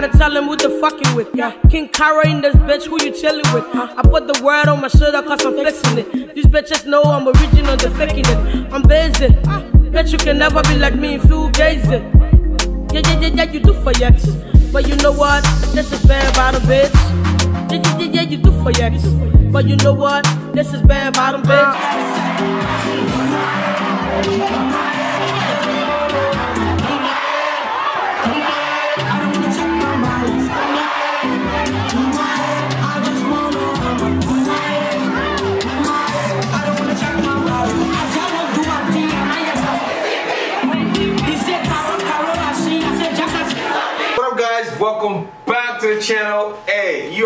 gotta tell him who the fucking with. Yeah. King Caro in this bitch, who you chillin' with? I put the word on my shoulder cause I'm fixing it. These bitches know I'm original, they're faking it. I'm busy. Bet you can never be like me and feel gazing. Yeah, yeah, yeah, yeah, you do for ex. But you know what? This is bad bottom bitch. Yeah, yeah, yeah, yeah, you do for ex. But you know what? This is bad bottom bitch.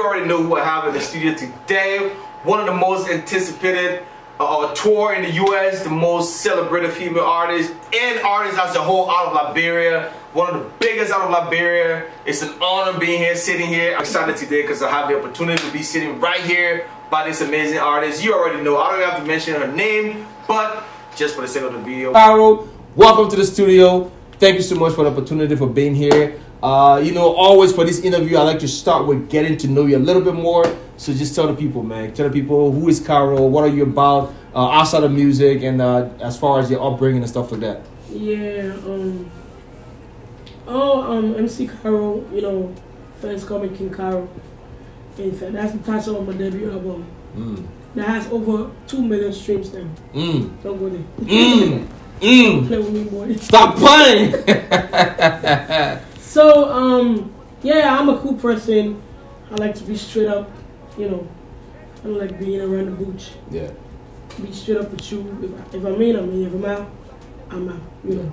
You already know who I have in the studio today. One of the most anticipated uh, tour in the U.S., the most celebrated female artist and artist as a whole out of Liberia. One of the biggest out of Liberia. It's an honor being here, sitting here. I'm excited today because I have the opportunity to be sitting right here by this amazing artist. You already know. I don't have to mention her name, but just for the sake of the video. Caro, welcome to the studio. Thank you so much for the opportunity for being here. Uh, you know, always for this interview, I like to start with getting to know you a little bit more. So just tell the people, man. Tell the people who is Caro, what are you about uh, outside of music, and uh, as far as your upbringing and stuff like that. Yeah, um, oh, um, MC Caro, you know, first coming King Caro. In fact, that's the title of my debut album. Mm. That has over 2 million streams now. Mm. Don't go there. Mm. Mm. Play with me, boy. Stop playing. So, um, yeah, I'm a cool person. I like to be straight up, you know. I don't like being around the bush. yeah. Be straight up with you. If, I, if I'm in, I'm in. If I'm out, I'm out, you know.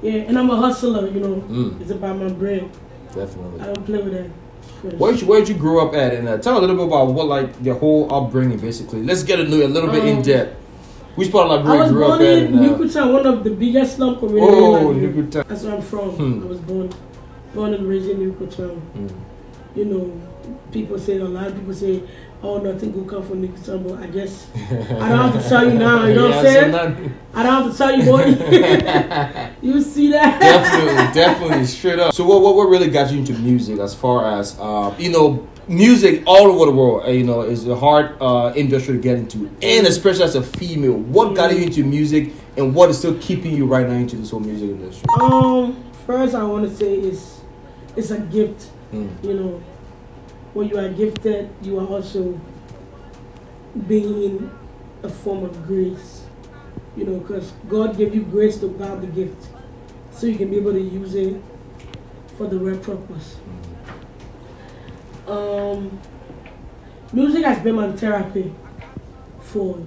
Yeah, and I'm a hustler, you know. Mm. It's about my bread. Definitely. I don't play with that. Where'd you, where'd you grow up at? And uh, tell a little bit about what, like, your whole upbringing, basically. Let's get to know you a little bit in Um, depth. Which part of I Liberia was grew up born at? in and, uh, one of the biggest slum communities. Oh, in Liberia. That's where I'm from. Hmm. I was born, born and raised in Newtown. Mm. You know, people say a lot of people say, "Oh, nothing good come from Newtown," but I guess I don't have to tell you now. You know what I'm Yeah, saying? I don't have to tell you, boy. you see that? definitely, definitely, straight up. So, what, what, what really got you into music? As far as uh, you know, music all over the world, uh, you know, is a hard uh, industry to get into, and especially as a female. What got you into music, and what is still keeping you right now into this whole music industry? Um, first I want to say is it's a gift. Mm. You know, when you are gifted, you are also being a form of grace. You know, because God gave you grace to guard the gift, so you can be able to use it for the right purpose. Um, music has been my therapy for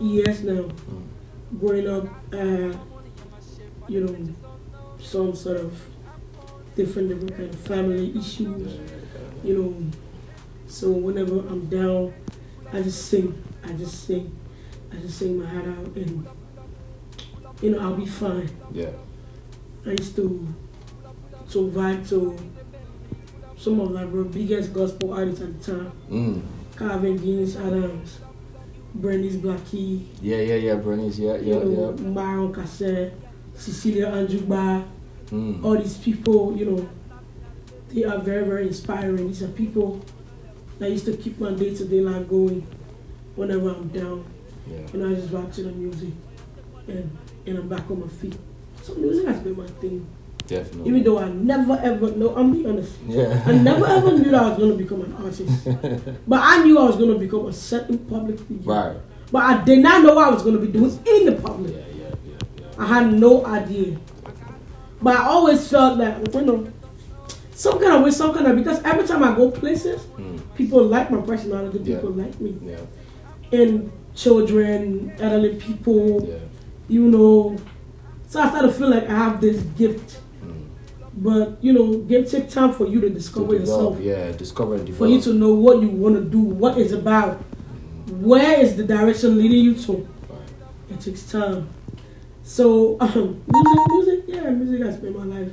years now. Growing up, uh, you know, some sort of different different kind of family issues, you know. So whenever I'm down, I just sing. I just sing. I just sing my heart out, and you know I'll be fine. Yeah. I used to to vibe to some of like the biggest gospel artists at the time. Mm. Calvin Gaines Adams, Bernice Blackie, Yeah, yeah, yeah, Bernice. Yeah, you yeah, know, yeah. Myron Cassette, Cecilia Anjugba, Mm. all these people, you know, they are very, very inspiring. These are people that used to keep my day to day life going whenever I'm down. Yeah. You know, I just vibe to the music and, and I'm back on my feet. So music has been my thing. Definitely. Even though I never ever, no, I'm being honest. yeah. I never ever knew that I was going to become an artist. But I knew I was going to become a certain public figure. right. But I did not know what I was going to be doing in the public. Yeah, yeah, yeah, yeah. I had no idea. But I always felt that, you know, some kind of way, some kind of because every time I go places, Mm. people like my personality, Yeah. people like me. Yeah, And children, elderly people, yeah. you know. So I started to feel like I have this gift. But you know, gift take time for you to To discover develop, yourself. yeah, discover and develop. For you to know what you want to do, what is about, where is the direction leading you to. Right. It takes time. So um, music, music, yeah, music has been my life.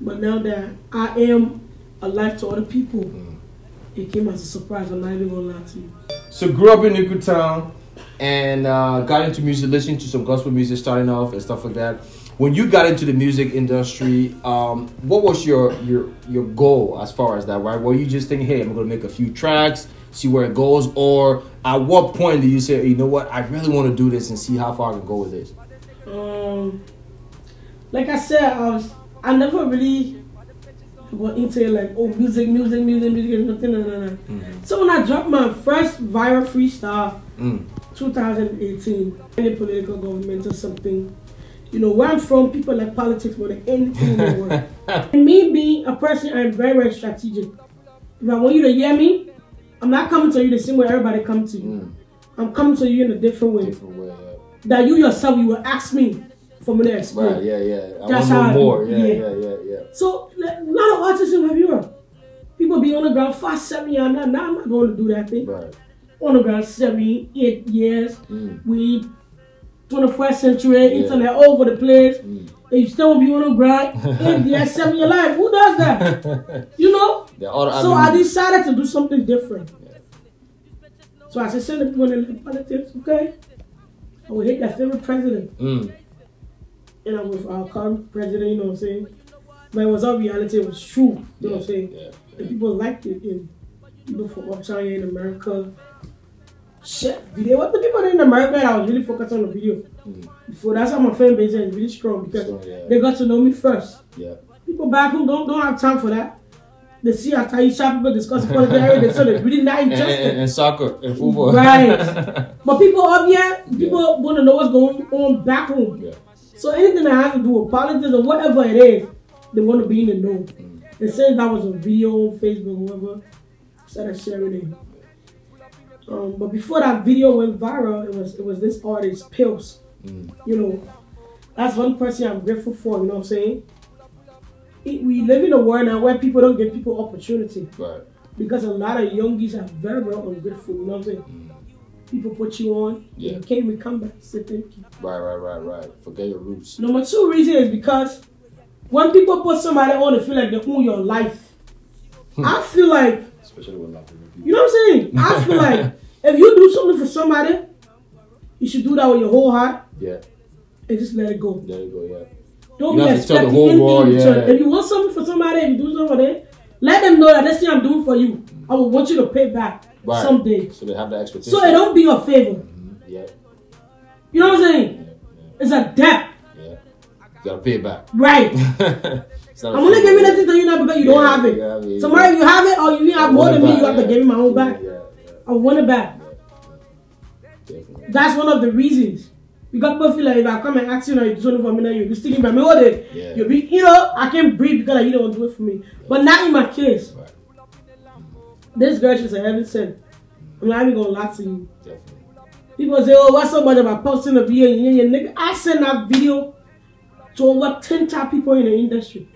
But now that I am alive to other people, Mm. it came as a surprise. I'm not even gonna lie to you. So grew up in Newtown and uh, got into music, listening to some gospel music, starting off and stuff like that. When you got into the music industry, um, what was your your your goal as far as that? Right? Were you just thinking, hey, I'm gonna make a few tracks, see where it goes, or at what point did you say, you know what, I really want to do this and see how far I can go with this? Um, like I said, I was I never really were into it like oh music, music, music, music, nothing, no, no, no. Mm-hmm. So when I dropped my first viral freestyle, Mm. 2018, any political government or something, you know where I'm from, people like politics more than anything in the world. and me being a person, I'm very very strategic. If I want you to hear me, I'm not coming to you the same way everybody comes to you. Mm. I'm coming to you in a different way. Different way, yeah. That you yourself you will ask me for me to explain. Right, yeah, yeah. I That's want to know how I- more. Yeah, yeah. yeah, yeah, yeah. So a lot of artists in Europe, people be on the ground five, seven years. Now, now I'm not going to do that thing. Right. On the ground seven, eight years. Mm. We 21st century, Yeah. internet all over the place. Mm. And you still won't be on the eight years, seven years life. Who does that? You know? There are other So I decided to do something different. Yeah. So I said, send the people in politics, okay? I will hit their favorite president. Mm. you know, with our current president, you know what I'm saying? But it was all reality, it was true, you know what I'm saying? Yeah, And people liked it in people from uptown in America. Shit, video. What the people in America I was really focused on the video. Mm. Before that's how my fan base is really strong because So, yeah. they got to know me first. Yeah. People back home don't don't have time for that. They see how Taisha people discuss politics every day, so they're really not And, interested. and, and soccer and football. Right. But people up here, people want to know what's going on back home. yeah. So anything that has to do with politics or whatever it is, they want to be in the know. Mm. And since that was a video on Facebook, whoever started sharing it. Um, but before that video went viral, it was it was this artist Pills. Mm. You know, that's one person I'm grateful for. You know what I'm saying? It- we live in a world now where people don't give people opportunity Right. because a lot of youngies are very very ungrateful. You know what I'm saying? Mm. People put you on, Yeah. you can't even come back. Say thank you. Right, right, right, right. Forget your roots. Number two reason is because when people put somebody on, they feel like they own your life. I feel like, Especially when not people. you know what I'm saying? I feel like if you do something for somebody, you should do that with your whole heart Yeah. and just let it go. There you go, yeah. Don't You be have to tell the whole world, yeah. If you want something for somebody, if you do something for them, let them know that this thing I'm doing for you, I will want you to pay back Right. someday. So they have the expectation. So it don't be a favor. Mhm. Yeah. You know what I'm saying? Yeah. saying? It's a debt. Yeah. yeah. You gotta pay it back. Right. It's not a I'm only giving it to you now because you don't have it. you have it, Tomorrow yeah. you have it or you have more than me, you have to give me my own back. Yeah, yeah. I want it back. That's one of the reasons. You got people feel like if I come and ask you now, you do something for me now, you'll be sticking by me all day. Yeah. You'll be, you know, I can't breathe because you don't want to do it for me. But not in my case. Right. This girl, she's a heaven sent. I'm not even gonna lie to you. Definitely. People say, oh, what's so much about posting a video? Yeah, yeah, nigga, I sent that video to over 10 top people in the industry.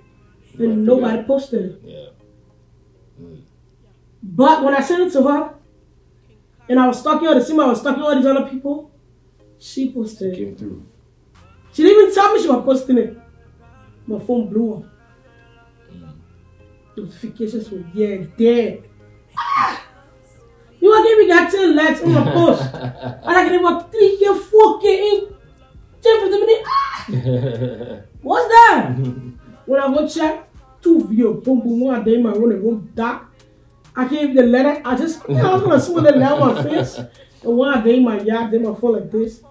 Right, And nobody posted it. Yeah. But when I sent it to her, and I was stalking her, the same way I was stalking all these other people, she posted it. Came through. She didn't even tell me she was posting it. My phone blew up. Notifications were yeah, dead. Ah! You want giving me that 10 likes on my post? and I get about 3K, 4K in 10 15 minutes. Ah! What's that? when I go check, two view, boom, boom, one day my room, and room dark. I can't even the letter. I just, you know, I was gonna swing the letter on my face. And one day my yard, then my phone like this.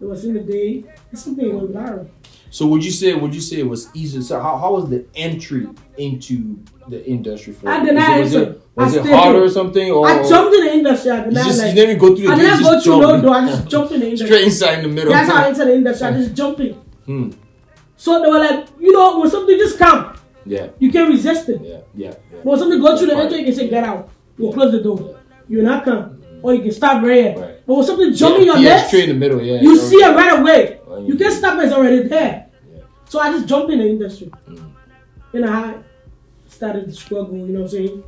It was in the day. It's something went viral. So would you say would you say it was easier? So how, how was the entry into the industry for I not Was it, was it, was it harder or something? Or I jumped in the industry. I did not just, like. you didn't even go through the I did not go through no door. I just jumped in the industry. Straight inside in the middle. That's how I entered the industry. I just jumped in. Hmm. So they were like, you know, when something just come, Yeah, you can't resist it. yeah, yeah. yeah. When something go through the entry, you can say, get out. We'll close the door. You're not come. Or you can stop right here. Right. But when something jump in your yeah, neck, straight in the middle. Yeah, you see it right away. Right. You can't stop it, it's already there. Yeah. So I just jumped in the industry. Mm. And I started to struggle, you know what I'm saying?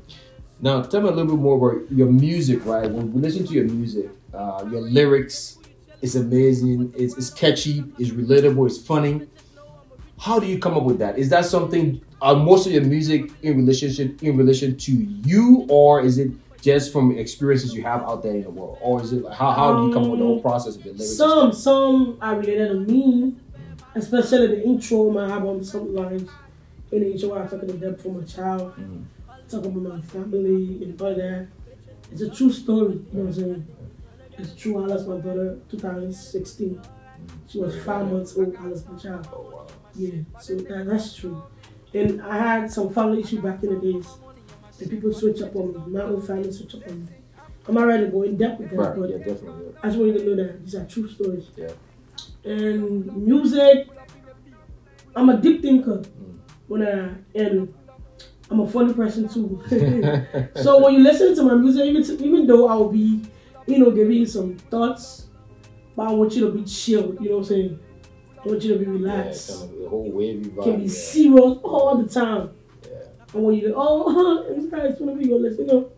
Now, tell me a little bit more about your music, right? When we listen to your music, uh, your lyrics, it's amazing, it's, it's catchy, it's relatable, it's funny. How do you come up with that? Is that something? Are most of your music in relationship in relation to you, or is it just from experiences you have out there in the world, or is it like how, how do you come up with the whole process of your lyrics? Some some are related to me. especially the intro of my album, some lines in the intro I talk in depth for my child, Mm. talk about my family and all that. It's a true story, you know what I'm saying? It's true. I lost my daughter 2016. She was five months old. I lost my child. Yeah, so that, that's true. And I had some family issue back in the days, and people switch up on me. My own family switch up on me. I'm not ready to go in depth with that, Right. but Yeah, definitely. I just want you to know that these are true stories. Yeah. And music, I'm a deep thinker. Mm. When I and I'm a funny person too. so when you listen to my music, even to, even though I will be, you know, giving you some thoughts, but I want you to be chill. You know what I'm saying? I want you to be Yeah, relaxed. kind of the whole wavy vibe. Can be yeah. serious all the time. Yeah. I want you to, oh, this guy is gonna be your list, you know.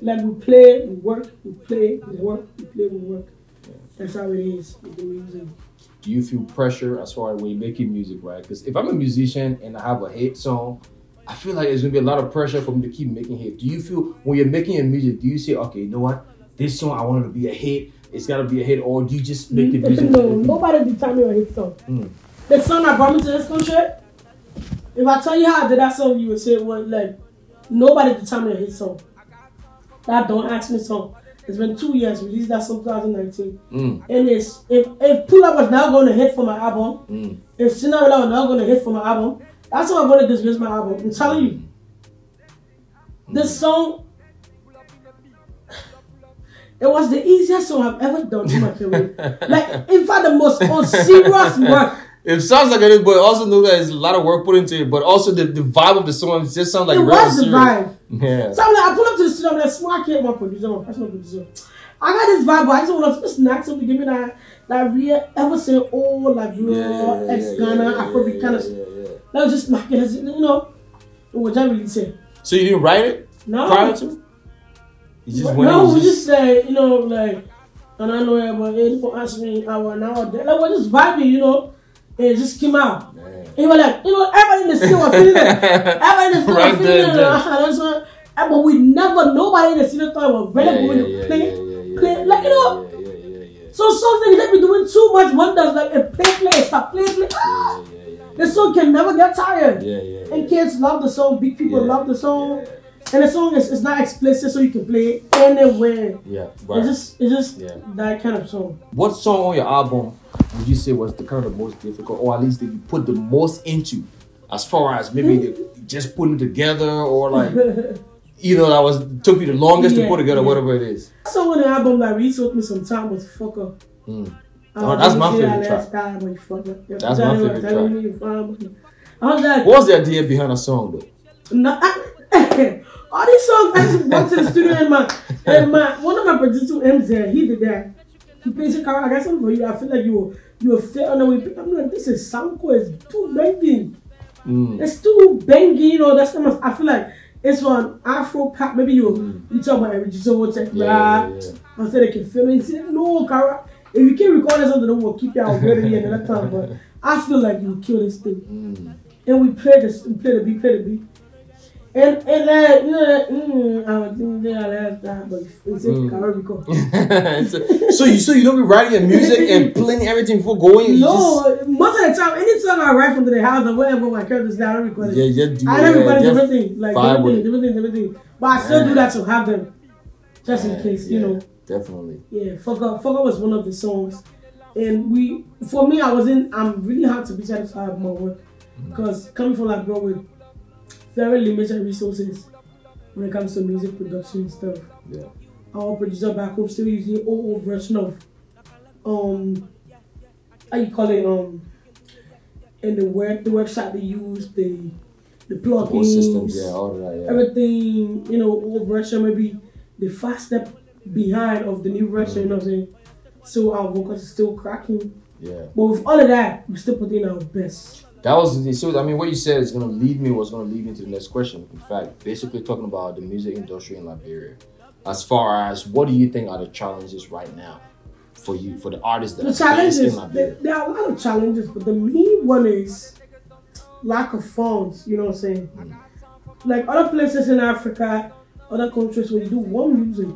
Like we play, we work, we play, we work, we play, we work. That's how it is with the music. do you feel pressure as far as when you're making music, right? Because if I'm a musician and I have a hit song, I feel like there's gonna be a lot of pressure for me to keep making hit. Do you feel when you're making your music, do you say, okay, you know what, this song I want it to be a hit, it's gotta be a hit, or do you just make the music? no, nobody determine your hit song. Mm. The song that brought me to this country, if I tell you how I did that song, you would say, well, like, nobody determine your hit song. That don't ask me song. It's been two years, released that song 2019. Mm, And it's, if, if Pull Up was not going to hit for my album, mm, if Cinderella was not going to hit for my album, that's how I'm going to dismiss my album. I'm telling you. This song, it was the easiest song I've ever done in my career. like, in fact, the most unserious work. It sounds like it is, but also know that there's a lot of work put into it. But also the, the vibe of the song just sounds like it was the serious. vibe. Yeah. So I'm like, I pull up to the studio, I'm like, smart kid, my producer, my personal producer. I got this vibe, but I just want to knock something, give me that, that real, ever say, oh, like real ex Ghana, Afrobeat kind of, yeah, yeah. like just it, you know, what I really say. So you didn't write it No, prior to? You just But went no, and we just say, you know, like, and I know everybody people ask me hour an hour, like we're just vibing, you know, and it just came out. Man. And you were like, you know, everybody in the studio was feeling it. Everybody in the studio Right was feeling there, it. there. That's what, uh, but we never, nobody in the studio thought it was Yeah, really yeah, yeah, to play, yeah, yeah, play, yeah, like, you know, yeah, yeah, yeah, yeah. so something that be doing too much wonders, like a play, play, stop, play, play. Ah! Yeah, yeah, yeah, The song can never get tired. yeah, yeah, yeah. And kids love the song, big people Yeah, love the song. yeah. And the song is, is not explicit, so you can play it anywhere. Yeah, right. It's just, it's just Yeah. that kind of song. What song on your album would you say was the kind of the most difficult, or at least that you put the most into, as far as maybe the, just putting it together, or like you know that was took you the longest to Yeah, put together, yeah. whatever it is. song on the album that really took me some time was Fuck Up. Mm. I Oh, that's didn't my say favorite last time, but you fuck up. Yeah, That's my me what- favorite track. me you fine. I was like, What was the idea behind the song though? no, I, all these songs I just walked to the studio and my and my one of my producers M's there, he did that. He plays a car. I got something for you. I feel like you will you will fit on the way. I'm like, this is Soundcore. It's too banging. Mm. It's too banging. You know, that's not. I feel like it's on Afro pop. Maybe you you talk about every so tech Yeah, yeah, yeah. I said they can feel it. He said, no, Caro. If you can't record this something, we'll keep you out ready another time. But I feel like you kill this thing. Mm. And we play this, we play the beat, play the beat. And and like you know, mm, I was doing that last time, but it's Mm. So, you so you don't be writing your music and playing everything before going. You No, most of the time, any song I write from the house or whatever my characters down, I record just, it. yeah, just do I record yeah, different like vibe different with things, different things, different things. But I still do that to have them, just in case, you yeah, know. Definitely. Yeah, fuck up, fuck up was one of the songs, and we, for me, I wasn't. I'm really hard to be satisfied with my work, mm. because coming from like bro with very limited resources when it comes to music production and stuff. Yeah. Our producer back home still using old, old version of, um, how you call it, um, in the web, the website they use the, the plugins, systems, yeah, all that, yeah. everything, you know, old version, maybe the fast step behind of the new version, you know what I'm saying? So our vocals is still cracking. Yeah. But with all of that, we're still put in our best. That was the so I mean what you said is gonna lead me was gonna lead me to the next question. In fact, basically talking about the music industry in Liberia. As far as what do you think are the challenges right now for you for the artists that The challenges, in there, Liberia? there are a lot of challenges, but the main one is lack of funds, you know what I'm saying? Mm. Like other places in Africa, other countries where you do one music,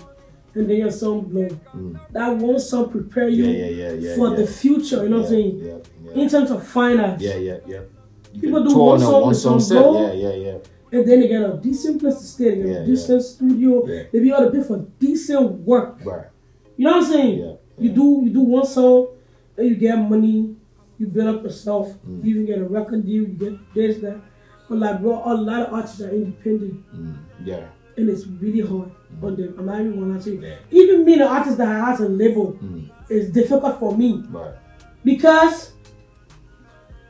and then your song blow. That one song prepare you Mm. Yeah, yeah, yeah, for the future. You know what I'm saying? In terms of finance, Yeah, yeah, yeah. You People do one song, one song set. blow. Yeah, yeah, yeah. and then they get a decent place to stay, they get Yeah, a decent studio, Yeah. they be able to pay for decent work. Right. You know what I'm saying? Yeah, You do you do one song, then you get money, you build up yourself, Mm. you even get a record deal, you get this, that. But like bro, a lot of artists are independent Mm, yeah. and it's really hard on. I'm not even gonna say Yeah. even being an artist that has a label Mm, is difficult for me right. because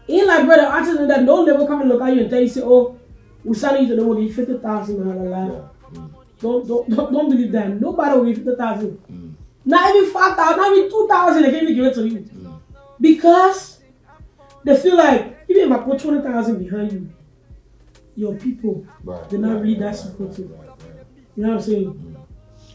in like brother artists that no label come and look at you and tell you say, oh, we sign you to the will give fifty thousand. Yeah. Mm, Don't, don't don't don't believe that. Nobody will give fifty thousand. mm, Not even five thousand, not even two thousand, they can't even give it to you. mm. Because they feel like even if I put twenty thousand behind you, your people, Right. they're not right, really that supportive. You know what I'm saying?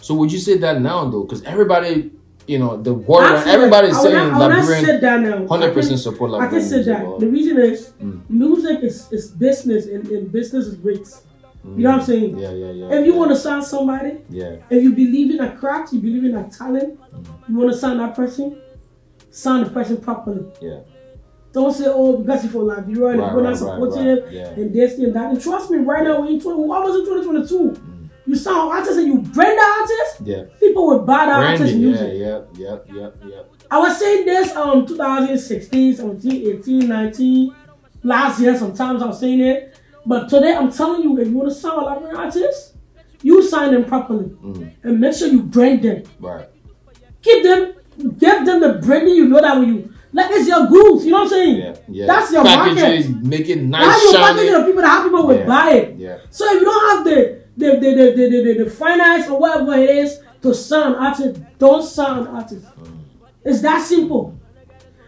So would you say that now though? Because everybody, you know, the word, I everybody's like, saying would I would not say Liberian, hundred I percent support I Liberian. can say that. The reason is Mm. music is, is business and, and business is rates. You know what I'm saying? Yeah, yeah, yeah. If you yeah. want to sign somebody, Yeah. if you believe in a craft, you believe in a talent, Mm. you want to sign that person, sign the person properly. Yeah. Don't say, oh, because you're from Liberia, Right, you're not right, right, right. Yeah. and this and that. And trust me, right now, we're in 20, almost in 2022. You sound artist and you brand the artist, Yeah. people would buy that artist music. Yeah, yeah, yeah, yeah, yeah. I was saying this um 2016, 17, 18, 19, last year sometimes I was saying it. But today I'm telling you, if you want to sign a Liberian artist, you sign them properly Mm. and make sure you brand them. Right. Keep them, give them the branding you know that when you like it's your goods, you know what I'm saying? Yeah. Yeah. That's your Package market. it, make it That's nice, your shiny. market to the people that have people will Yeah. buy it. Yeah. So if you don't have the the the the, the, the, the, finance or whatever it is to sign an artist, don't sign an artist. Hmm. It's that simple.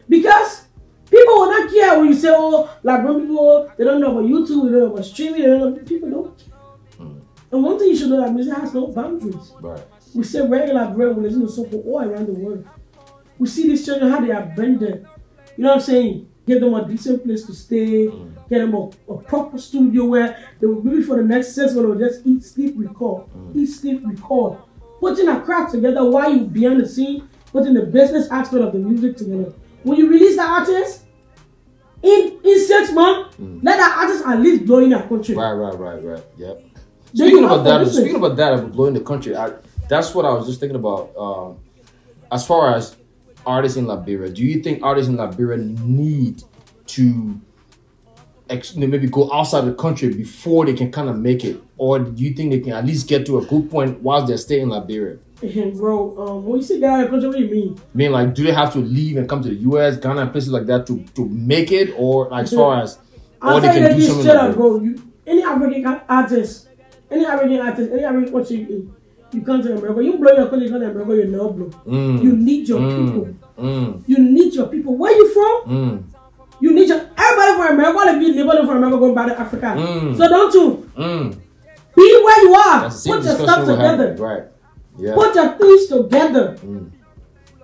Because people will not care when you say, oh, like brown people, they don't know about YouTube, they don't know about streaming, they don't know. People don't care. Hmm. And one thing you should know that music has no boundaries. Right. We say regular bread we listen to from all around the world. We see these children how they are branded. You know what I'm saying? Give them a decent place to stay. Hmm. Get them a, a proper studio where they will maybe for the next six months they'll just eat, sleep, record. Eat, sleep, record. Putting a craft together while you behind the scene, putting the business aspect of the music together. When you release the artist, in in six months, let that artist at least blow in their country. Right, right, right, right. Yep. Then Speaking about that, business. speaking about that, of blowing the country, I, that's what I was just thinking about. Um, as far as artists in Liberia, do you think artists in Liberia need to ex- maybe go outside the country before they can kind of make it, or do you think they can at least get to a good point while they're staying in Liberia? And bro, um, when you say get out of the country, what do you mean? I mean, like, do they have to leave and come to the U.S., Ghana, and places like that to to make it, or like, as far as, I'll tell you can that do this up, bro. You, any African artist, any African artist, any African country you you come to America, you blow your country, you come to America, you never blow. Mm, You need your people. mm, mm, You need your people. Where you from? You need your everybody from America. All of you living from America going back to Africa. Mm. So don't you mm. be where you are. That's the same Put your stuff together. right? Yeah. Put your things together. Mm.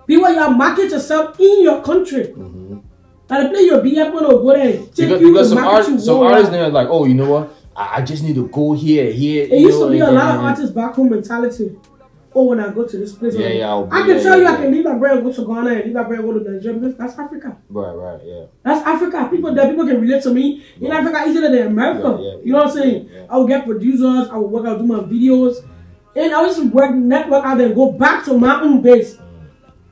Be where you are. Market yourself in your country. Mhm. Now the place you'll be able to go there. Take Because, you because some, market you some artists they're like, oh, you know what? I, I just need to go here, here. It used know, to be a lot of artists back home mentality. Oh, when I go to this place, Yeah, yeah, be- I can yeah, tell yeah, you, I can leave my brand and go to Ghana and leave my brand and go to Nigeria because that's Africa. Right, right, yeah. That's Africa. People there, people can relate to me. In. Africa, easier than America. Yeah, yeah, you know what I'm saying? yeah, yeah. I will get producers. I will work. I'll do my videos, and I will just work network out there and go back to my own base. Mm.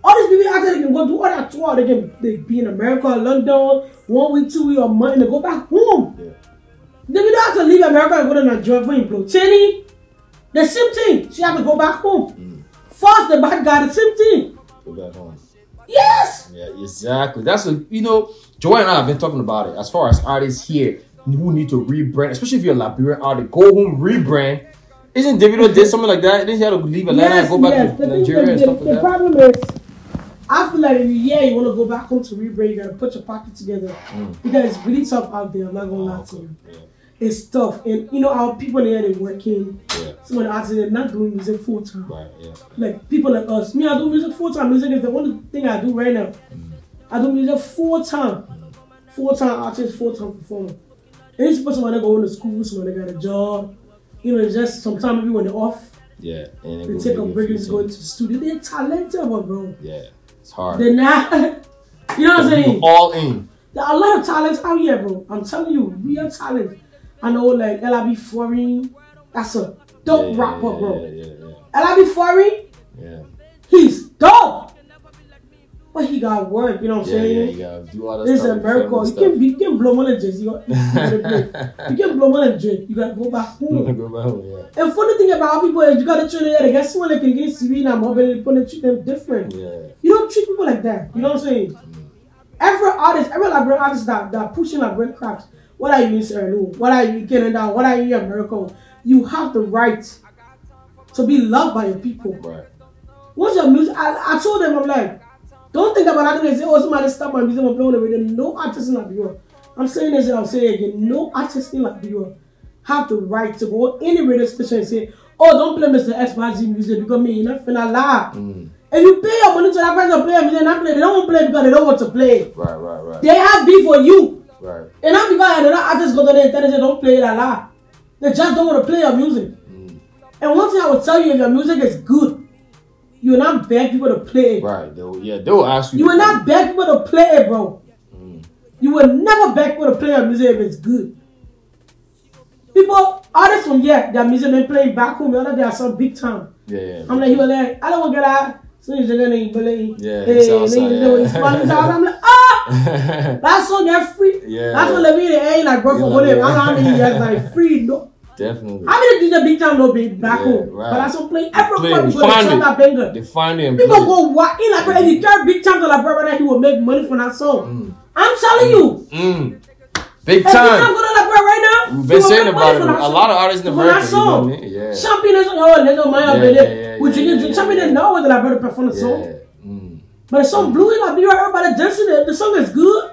All these people out there, they can go do all that tour. They can they be in America, London, one week, two week, or month, and they go back home. Yeah. Then we don't have to leave America and go to Nigeria for him. The same thing. She had to go back home. Mm. First, the bad guy, the same thing. Go back home. Yes. Yeah, exactly. That's a you know, Joy and I have been talking about it. As far as artists here who need to rebrand, especially if you're a Liberian artist, go home, rebrand. Isn't Davido did something like that? Didn't he have to leave Atlanta and go back The to thing- Nigeria the, and the- stuff the like that? problem is, I feel like if you yeah you want to go back home to rebrand, you gotta put your pocket together mm. because it's really tough out there. I'm not gonna oh, lie to you. Yeah, It's tough, and you know our people here, they're working. yeah, Some of the artists they're not doing music full time. right, yeah. Like people like us, me I do music full time. Music is the only thing I do right now. Mm. I do music full time, full time artist, full time performer. And it's supposed to when they go into school, so when they got a job, you know, it's just sometimes maybe when they're off, Yeah, and They take a break and go into the studio. They're talented, but bro. Yeah, it's hard. They're not. you know what I'm saying? all in. There are a lot of talents out here, bro. I'm telling you, real talent. I know, like LIB Foreign, that's a dope yeah, rapper, yeah, bro. Yeah, yeah, LIB Foreign, yeah. yeah. he's dope. But he got work, you know what I'm Yeah, yeah, saying? you gotta do all that This is stuff. America. film You and can, you can blow money, Jay-Z. You, got- you, you can blow money, Drake. You gotta go back home. Go back home, yeah. And funny thing about people is you gotta treat them, they get someone that can get Serena Mobile, you're gonna treat them different. Yeah. You don't treat people like that. You know what I'm saying? Mm. Every artist, every Liberian artist that, that pushing Liberian cracks, what are you in Sierra Leone? What are you in Canada? What are you in America? You have the right to be loved by your people. Right. Once your music, I, I told them, I'm like, don't think about that and say, oh, somebody stop my music and play on the radio. No artist in Liberia. I'm saying this and I'll say it again. No artist in Liberia have the right to go any radio station and say, oh, don't play Mr. XYZ music because me, you're not finna lie. Mm. If you pay your money to that person to play music and not play, they don't want to play because they don't want to play. Right, right, right. They have beef for you. Right. And not because another artist go to there and tell them, say, don't play it that lie. They just don't want to play your music. Mm. And one thing I would tell you, if your music is good, you will not beg people to play it. Right. They'll, yeah, they'll ask you. You will not beg people to play it, bro. Mm. You will never beg people to play your music if it's good. People, artists from here, their music been playing back home. The other day I saw Big Time. Yeah, yeah. I'm like, he was like, I don't want to get out. So he's like, "Hey, Yeah, hey, it's outside, yeah. it. Spanish house." I'm like, ah, that free. Yeah. That's what they mean. Hey, like, bro, You for know, money. I don't know years, like, free. No. Definitely. How many DJ Big Time no be back Yeah, home? right. But that's what play everybody they find it. that banger. They find it People play go what in like if you carry big time to like brother that he will make money from that song. I'm telling you. Mm. Big time time. go to that bro right now. We've been saying about it. A lot of artists in America, that you know song. what I mean? Yeah. Champion is oh little man Yeah, yeah, yeah, Would you get yeah, champion yeah. didn't know whether that brother perform the song. Mm. But the song blew it up, you everybody dancing it. The song is good.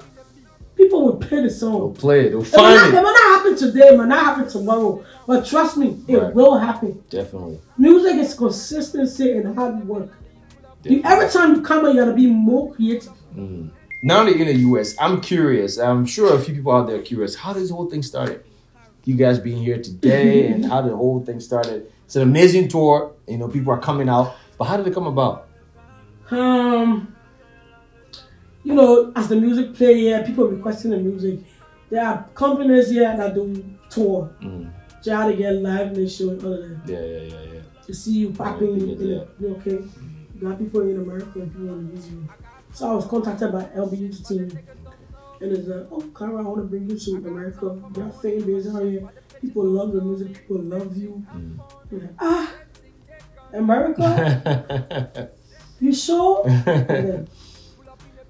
People will play the They'll song. play it. They'll It might, not, it it. might not happen today, it might not happen tomorrow. But trust me, it Right. will happen. Definitely. Music is consistency and hard work. You, every time you come out, you gotta be more creative. Mm. Now that you're in the US, I'm curious. I'm sure a few people out there are curious. How did this whole thing started? You guys being here today and how the whole thing started. It's an amazing tour. You know, people are coming out. But how did it come about? Um, you know, as the music play here, people requesting the music. There are companies here that do tour. Mm. Try to get live show and all of that. Yeah, yeah, yeah, yeah. To see you popping Yeah, yeah. it. You okay? You got people in America and people in Israel. So I was contacted by LBU team. And it's like, oh, Caro, I want to bring you to America. You got fan base out here. People love your music. People love you. Mm. Like, ah, America? You sure? And then,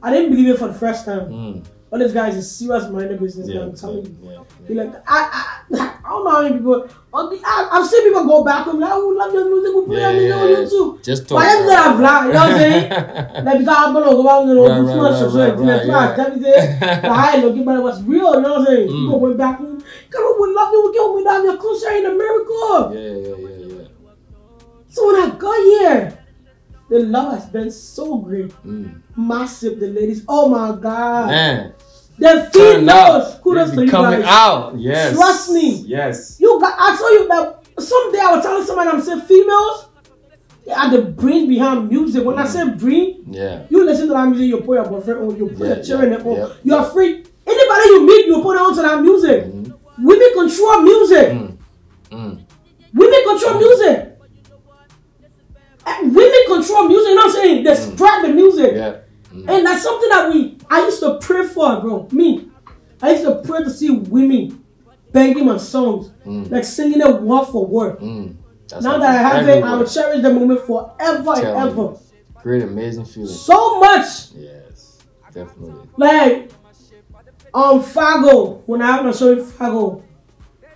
I didn't believe it for the first time. Mm. All these guys is serious minded business. Yeah, I'm telling yeah, Be like, I, I, I don't know how many people. On the, I, I've seen people go back and like, oh, love your music, we play yeah, your music on. YouTube. Just talk. But I'm gonna vlog, you know what I'm saying? like, because I'm gonna go out and do right, or right, something, right, flash, yeah. everything. The high look, but it was real, you know what I'm saying? Mm. People went back home. Come on, we love you, we we love your concert in America. Yeah, yeah, yeah, yeah. So when I got here, the love has been so great. Mm. Massive, the ladies. Oh my God. Man, The females. Kudos They to you coming guys. out. Yes. Trust me. Yes. You got, I told you that someday I was telling somebody I'm saying females, they are the brain behind music. When I say brain, Yeah. you listen to that music, you put your boyfriend on, you put Yeah, your children yeah, on. yeah, You're yeah. free. Anybody you meet, you put on to that music. Mhm. Women control music. Mm. Mm. Women control music. And women control music, you know what I'm saying? They spread the music. Yeah. Mm. And that's something that we I used to pray for, bro. Me. I used to pray to see women banging my songs. Mm. Like singing it word for word. Mm. Now that I have it, I will cherish the moment forever and Tell me. ever. Great, amazing feeling. So much. Yes. Definitely. Like um Fago, when I had my show in Fago,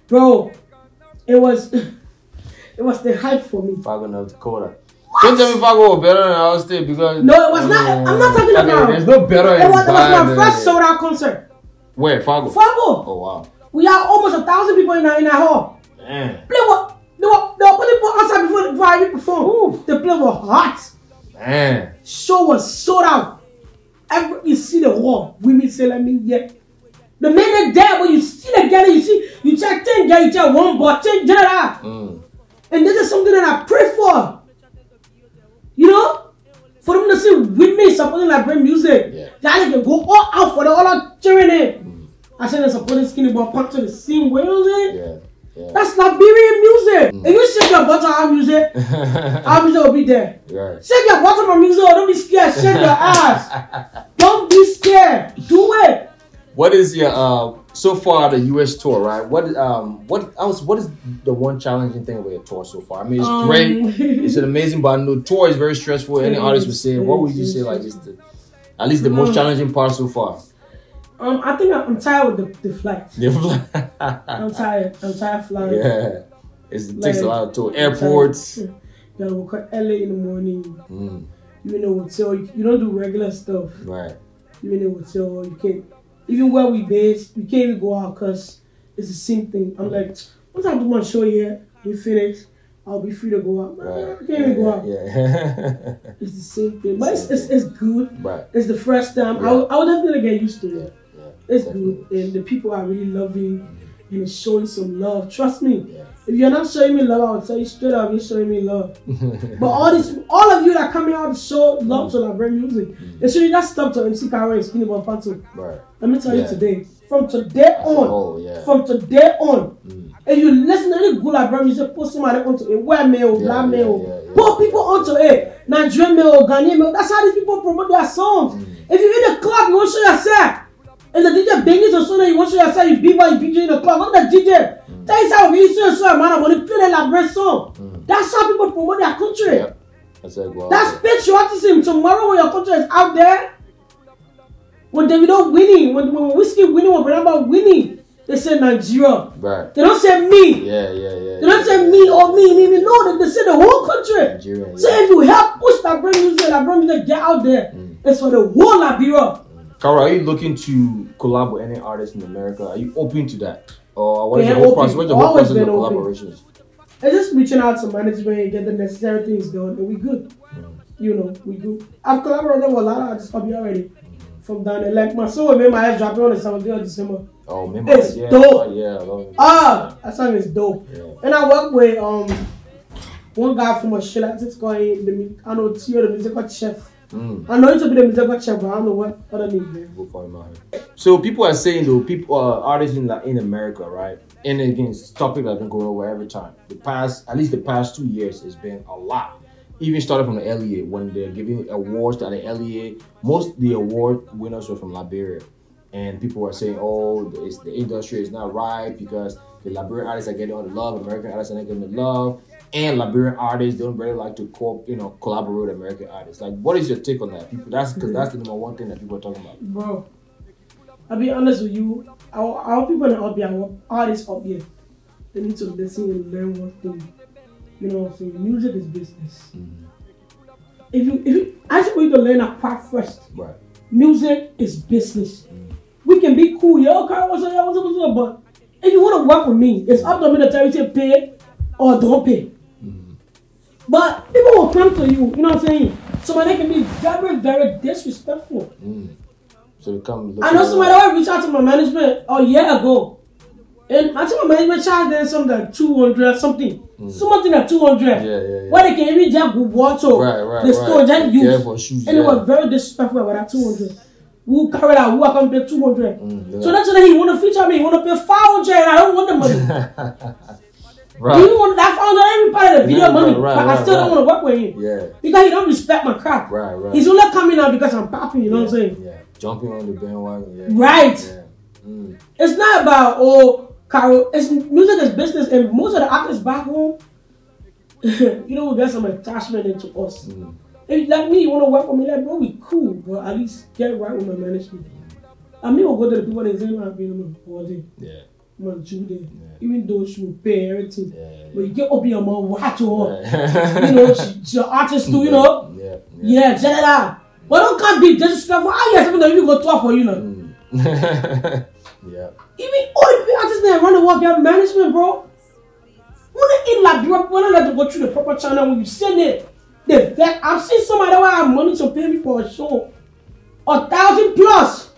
bro, it was it was the hype for me. Fargo, North Dakota. Don't tell me Fargo was better than our state because No, it was not. I'm not talking about- There's no better. It was, it was my first sold out concert. Where Fargo? Fago. Oh wow. We had almost a thousand people in our in our hall. Man. Play what? They were, they were putting people outside before, before I even perform. The play was hot. Man. Show was sold out. Every, you see the wall. Women say, let me get. The minute there, when you see the girl, you see, you check 10 girl, you check one but 10 girl. Mm. And this is something that I pray for. You know? For them to see with me supporting Liberian music. Yeah. They can go all out for the all out cheering it. Mm. I said they're supporting Skinny Boy Kpanto the same way, you know what I'm saying? Yeah. Yeah. That's Liberian music. Mm. If you shake your butt on our music, our music will be there. right. Shake your butt on my music, don't be scared. Shake your ass. Don't be scared. Do it. What is your uh so far the US tour, right? What um what else what is the one challenging thing about your tour so far? I mean it's Um, great. It's an amazing but I know tour is very stressful. Any artist would say, what would you say like is the at least the most Mm. challenging part so far? Um, I think I'm, tired with the, the flight. I'm tired. I'm tired flying. It's, it takes a lot of tour. Airports. You gotta wake up early in the morning. Mm, You in a hotel. You, you don't do regular stuff. right. You in a hotel. You can't. Even where we base, we can't even go out because it's the same thing. I'm like, once I do my show here, you finish, I'll be free to go out. Right. I can't even go out. Yeah. It's the same thing. But it's, it's, it's good. right. It's the first time. Yeah. I, will, I will definitely get used to it. Yeah. It's Definitely. good. And the people are really loving and it's showing some love. Trust me. Yeah. If you're not showing me love, I will tell you straight up, you're showing me love. But all this, all of you that come here to show love to Liberian music, they should just stop to MC Caro and Skinny Boy Kpanto. right. Let me tell Yeah. you today, from today on, Oh yeah. from today on, Mm. if you listen to any good Liberian music, put somebody onto it, white male, Yeah, black male, put people onto it, Nigerian male, Ghanaian male. That's how these people promote their songs. Mm. If you're in the club, you want to show yourself. If the DJ banging your song, you want to show yourself, you be by you DJ in the club. At the DJ. Tell you how we show yourself, man. I'm going to play the Liberian song. Mm. That's how people promote their country. Yep. That's out That's patriotism. Tomorrow when your country is out there, when Davido winning, when, when Wizkid winning, when Brandon winning, they say Nigeria. Right. They don't say me. Yeah, yeah, yeah. They don't say me or me, me, me. No, they, they say the whole country. Nigerian. So if you help push that brand music, that brand music get out there, Mm. it's for the whole Liberia. Caro, are you looking to collab with any artist in America? Are you open to that? Or what is the whole open. process? What's the whole Always process of collaborations? It's just reaching out to management and get the necessary things done, and we good. Mm. You know, we good. I've collaborated with a lot of artists already. From down there, like my me, my ass dropping on the 17th of December. Oh, maybe. It's yeah. dope. Oh, yeah. I love it. Ah, that song is dope. Yeah. And I work with um one guy from Australia. It's called the I know Tio, the musical chef. Mm. I know him to be the musical chef, but I don't know what other name. is. Go for him out. So people are saying though, people uh, artists in like in America, right? And again, it's a topic that's been going over every time. The past, at least the past two years, has been a lot. Even started from the LMA when they're giving awards to the LMA. Most the award winners were from Liberia, and people were saying, "Oh, the industry is not right because the Liberian artists are getting all the love, American artists are not getting the love, and Liberian artists don't really like to co- you know collaborate with American artists." Like, what is your take on that? People, that's because that's the number one thing that people are talking about. Bro, I'll be honest with you. Our, our people in up here, our artists up here, they need to listen and learn one thing. You know what I'm saying? Music is business. Mm-hmm. If you if you actually need to learn a part first, Right. music is business. Mm-hmm. We can be cool, yo, okay, what's up, what's up, what's up, but if you want to work with me, it's up to me to tell you to pay or don't pay. But people will come to you, you know what I'm saying? So they can be very, very disrespectful. Mm. So you come. I know somebody that reached out to my management a year ago. And I think my management charged them something like 200 something. Something like 200. Mm. Yeah, yeah, yeah. Where they can even just go water Right, right, the store right. just Yeah, use. for shoes, and they yeah. were very disrespectful about that 200. Who carry that? Who going to pay 200? Mm, yeah. So that's why he want to feature me. He want to pay 500 and I don't want the money. right. You want that 500 every part of the video Yeah, money. right, right, but I still right. don't want to work with him. Yeah. Because he don't respect my crap. Right, right. He's only coming out because I'm popping, you know what I'm saying? Yeah. Jumping on the bandwagon. Yeah. Right. Mm. It's not about oh Caro. It's music is business, and most of the artists back home, you know, we got some attachment into us. Mm. If like me, you want to work with me, like bro, we cool, but at least get right with my management. I mean, we'll go to the people that say, "I'm being a Yeah. Jude." Yeah. Even though she will pay everything, Yeah. but you get up in your mouth, watch her. yeah. You know, she, she's an artist too, you know. Yeah. Yeah, check it out. But don't come be disrespectful. Ah, yes, something that you go to for you know. Mm. yeah. Even all the big artists that run the work have management, bro. When they in Liberia, when I let them go through the proper channel, when you send it, they vet. I've seen somebody that have money to pay me for a show, a thousand plus.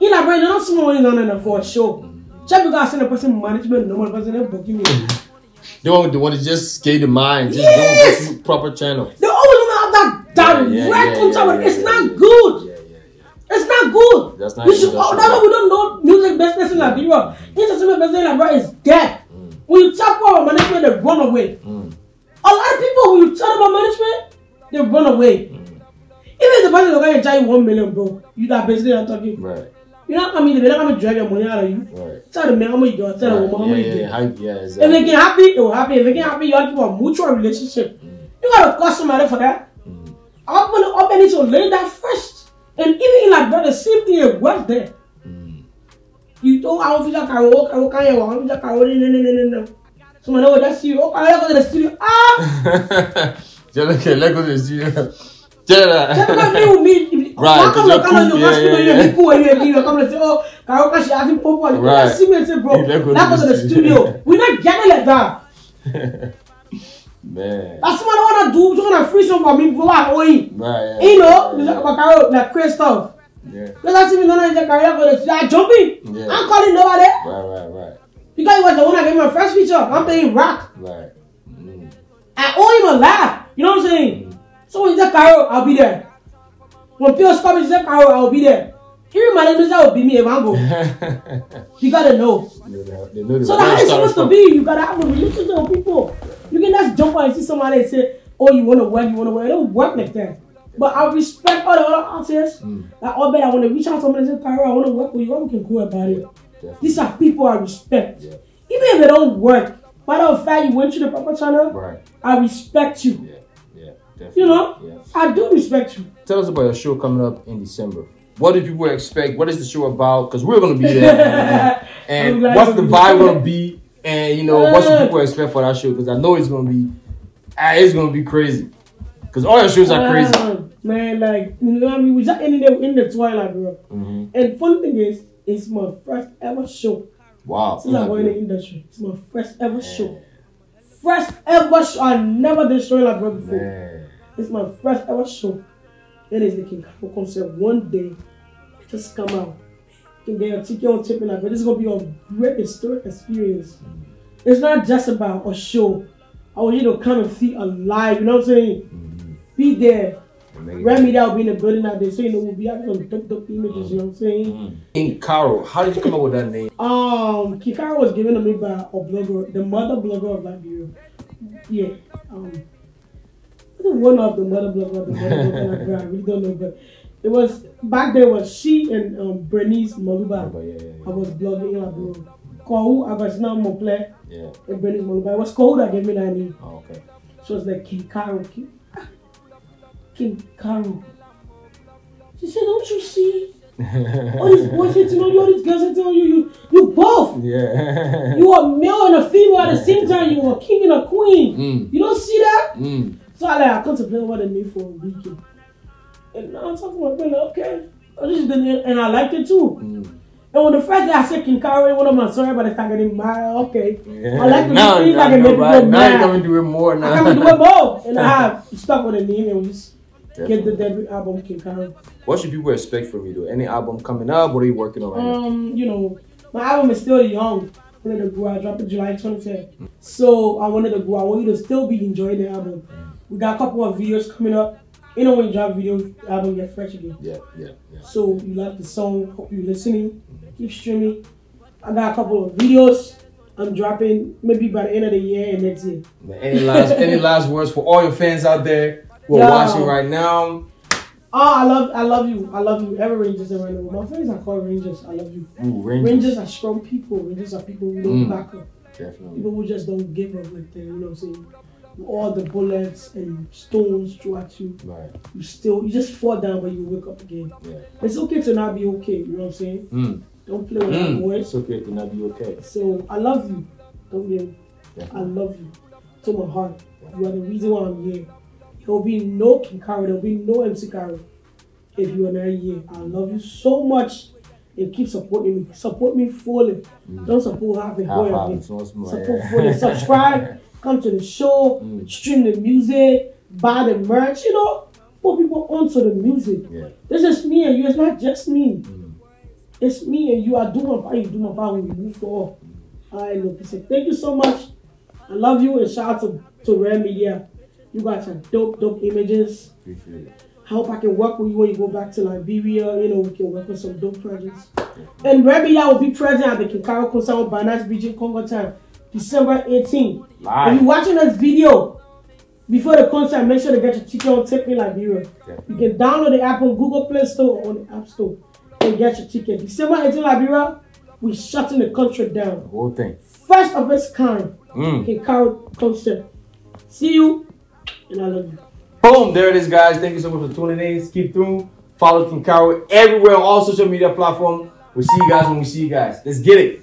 In Liberia, they don't see money on it for a show. Just because I send a person management, no one person they booking me. They want, they want to just skate the mind. Just Yes! don't go proper channel. They always want to have that direct Yeah, yeah, yeah, contact. yeah, it's not good. It's not good. That's not We should, oh, that's why we don't know music business in Liberia. Entertainment business in Liberia is dead. When you talk about management, they run away. Mm. A lot of people, when you them about management, they run away. Even if the person going to charge you one million, bro, you that business I'm talking. Right, You know, I mean, they're not to drag your money out of you. right. Tell the man how much you got. Tell the woman how much Yeah, you yeah, get. how- yeah, If they get happy, it will happy. If they get happy, you have to keep a mutual relationship. You gotta cost somebody for that. Mm. I'm gonna and need to learn that first. And even in like brother, same thing it was there. Mm. You don't I don't feel like I walk, I walk I feel like I walk, no, no, no, no, no. So man, oh, that's you. Oh, I go to the studio. Ah, Just at let go to the studio. Tell that's her. what you mean. Right, come you come on cool. your Yeah, yeah, yeah. cool, and you're you come and say, oh, Karaoke, she having pop on. Right. See me say, bro, that goes the studio. We're not getting like that. Man. That's what I wanna do. You wanna free some for me for what? Oh, you Right. Yeah. You know, Yeah. like Karo, like Christoph. Yeah. Let us even know that the career for the I jumping. Yeah. I'm calling nobody. Right, right, right, Because he was the one that gave me my first feature. I'm paying rock. right. Mm. I owe him a lot. You know what I'm saying? So when he said Caro, I'll be there. When Pio Scott he said Caro, I'll be there. Even my name will be me if I go. You gotta know. they know So that's how it's supposed to be. You gotta have a relationship with people. You can just jump on and see somebody and say, Oh, you wanna work, you wanna work. It don't work like that. But I respect all the other artists. Mm. Like, I bet I wanna reach out to somebody and say, Caro, I wanna work with you. What we can go about it. Definitely. These are people I respect. Yeah. Even if they don't work, matter of fact, you went to the proper channel, Right. I respect you. Yeah. Yeah. Definitely. You know? Yeah. I do respect you. Tell us about your show coming up in December. What do people expect? What is the show about? Because we're gonna be there. And what's the vibe gonna be? And you know, what should Uh. people expect for that show? Because I know it's gonna be, ah, it's gonna be crazy. Because all your shows are crazy. Um, man, like, you know what I mean? We just ended up in the twilight, bro. Mhm. And funny thing is, it's my first ever show. Wow. Since I got in the industry. It's my first ever show. First ever show. I never did show like that before. Man. It's my first ever show. Then It is the King Caro concert. One day, just come out. You can get a ticket on tipping like, but this is gonna be a great historic experience. It's not just about a show. I want you to come and feel alive. You know what I'm saying? Mhm. Be there. Rare Media will be in the building that day, so you know we'll be out some dope, dope images. You know what I'm saying? Mhm. In Caro, how did you come up with that name? Um, King Caro was given to me by a blogger, the mother blogger of Liberia. Yeah. Um, one of the mother blogger of the mother blogger of Liberia. I really don't know, but it was back then was she and um Bernice Maluba. Oh, yeah, yeah, I yeah. was blogging in Liberia. Kohu Agostina Mople yeah. and Bernice Maluba. It was Kohu that gave me that name. Oh, okay. She was like King Caro. King, ah, King Caro. She said, "Don't you see all these boys hitting on you, all these girls hitting on you? You, you both." yeah. You are male and a female at the same time. You are king and a queen. Mm. You don't see that? Mm. So I like I contemplated what they made for a weekend. And now I'm talking about friend, okay. I just did it, and I liked it too. Mm. And when the first day I said King Caro, one of my sorry but they started getting mad, okay. Yeah. I like to now, do things now, I can now, make right, people now you're mad. coming to it more now. I can do it more. And I have stuck with the name and just get the debut album King Caro. What should people expect from you though? Any album coming up? What are you working on right now? Um, you know, my album is still young. I wanted to grow. I dropped in July 2010. So I wanted to grow. I want you to still be enjoying the album. We got a couple of videos coming up. You know when you drop videos, album get fresh again. Yeah, yeah, yeah. So you like the song, hope you're listening. Keep streaming. I got a couple of videos I'm dropping maybe by the end of the year and next year. Any last any last words for all your fans out there who are Yo. watching right now? Oh, I love, I love you, I love you. Every Rangers around the world. My friends are called Rangers. I love you. Ooh, Rangers. Rangers are strong people. Rangers are people who don't Mm. back up. Definitely. People who just don't give up like that. You know what I'm saying? All the bullets and stones throw at you. Right. You still, you just fall down, but you wake up again. Yeah. It's okay to not be okay. You know what I'm saying? Mm. Don't play with that Mm. boy. It's okay to not be okay. So I love you. Don't get me. I love you to my heart. You are the reason why I'm here. There will be no King Caro, there will be no MC Caro if you are not here. I love you so much and keep supporting me. Support me fully. Don't support half and Half, boy half, me. it's not small, Support yeah. fully. Subscribe. Come to the show. Mm. Stream the music. Buy the merch. You know, put people onto the music. Yeah. This is me and you. It's not just me. Mm. It's me and you. I do my part. You do my part. We move forward. All right, look. So thank you so much. I love you and shout out to, to Rare Media. You guys have dope, dope images. Appreciate it. I hope I can work with you when you go back to Liberia. You know, we can work on some dope projects. And Rare Media will be present at the King Caro Concert Banas Region Congo time, December 18th. If you're watching this video before the concert, make sure to get your ticket on Take Me Liberia. You can download the app on Google Play Store or on the App Store and get your ticket. December 18th, Liberia, we're shutting the country down. Whole thing. First of its kind, Mm. King Caro concert. See you, and I love you. Boom, there it is, guys. Thank you so much for tuning in. Keep through. Follow King Caro everywhere on all social media platforms. We'll see you guys when we see you guys. Let's get it.